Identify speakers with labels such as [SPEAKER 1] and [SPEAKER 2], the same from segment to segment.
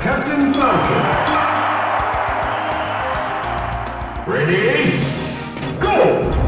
[SPEAKER 1] Captain Falcon. Ready? Go!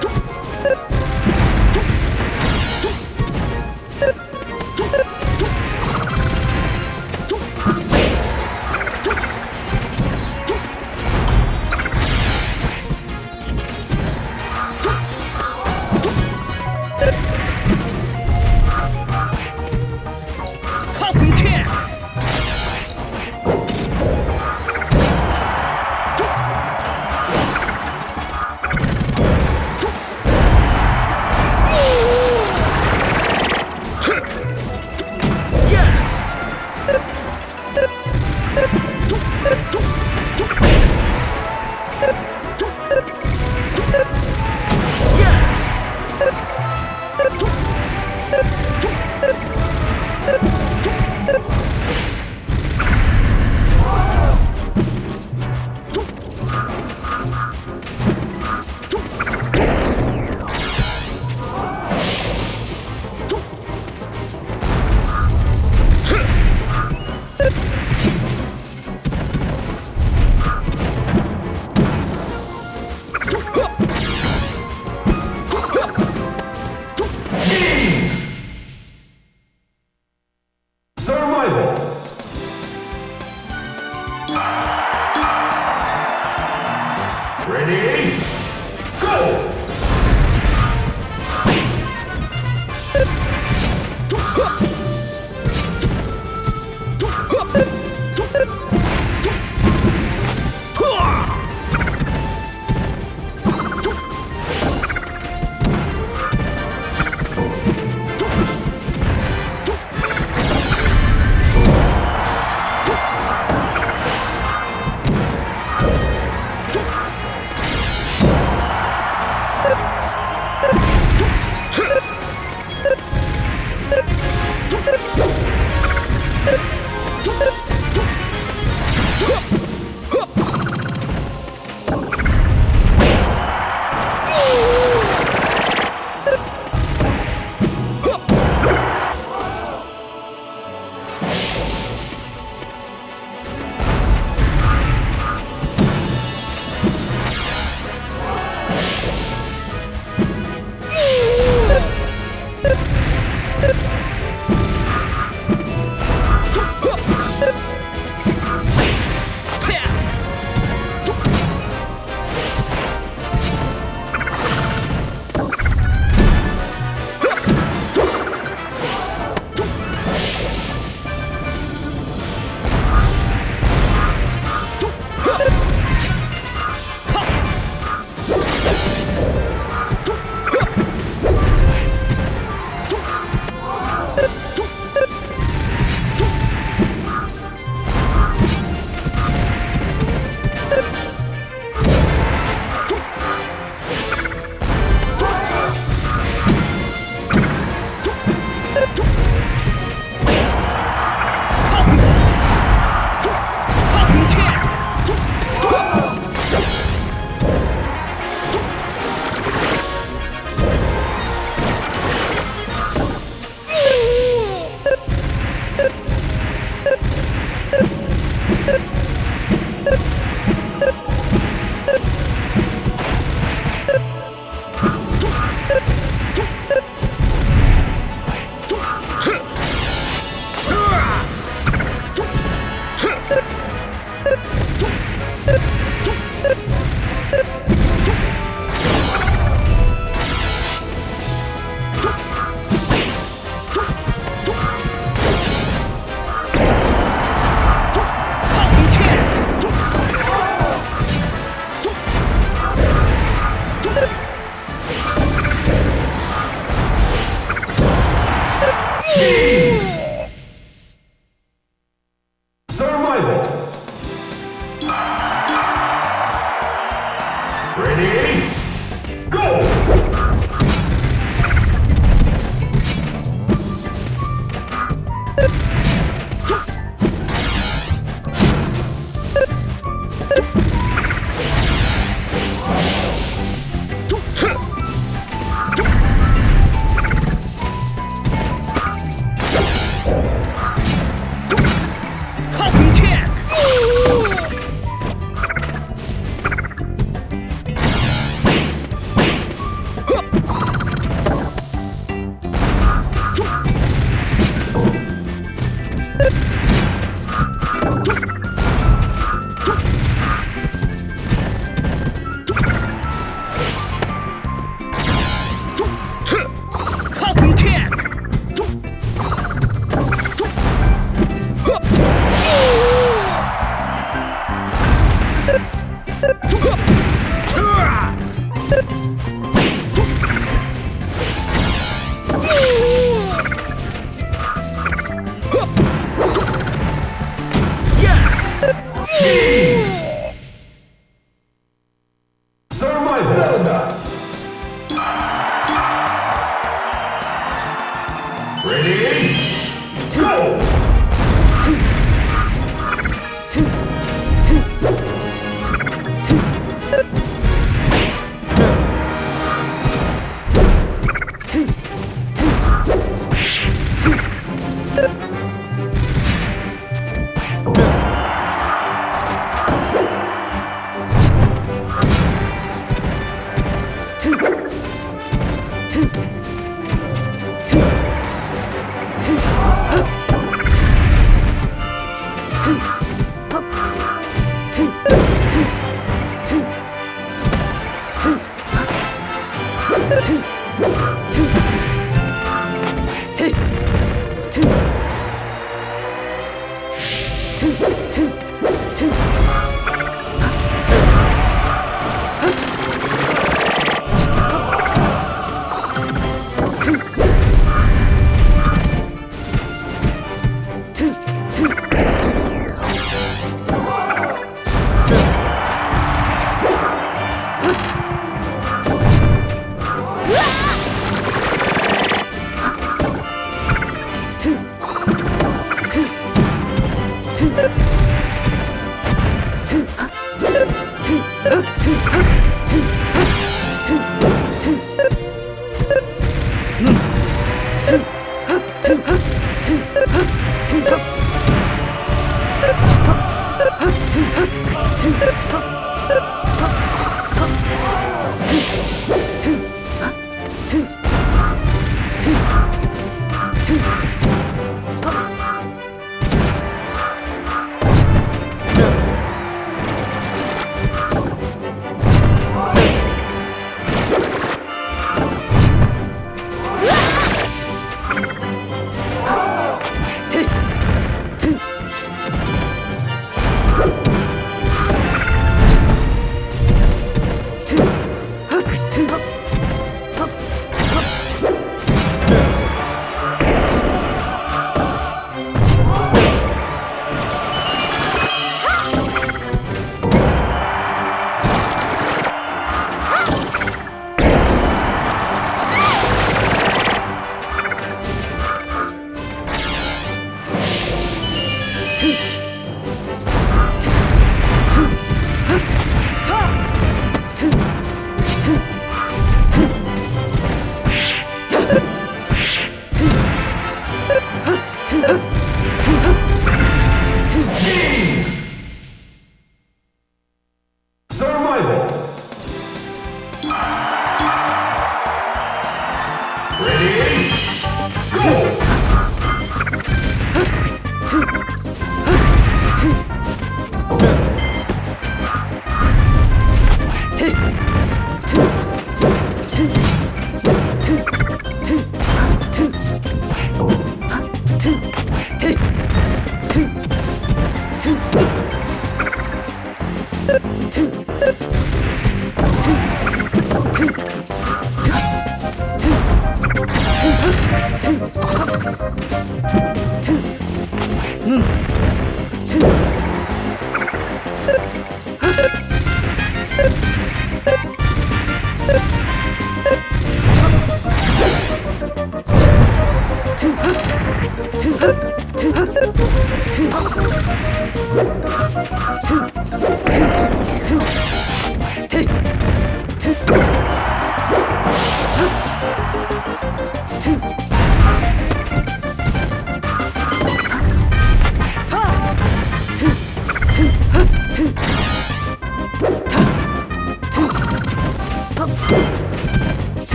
[SPEAKER 2] Don't
[SPEAKER 3] Thank you.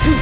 [SPEAKER 3] Two.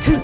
[SPEAKER 3] two.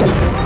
[SPEAKER 3] you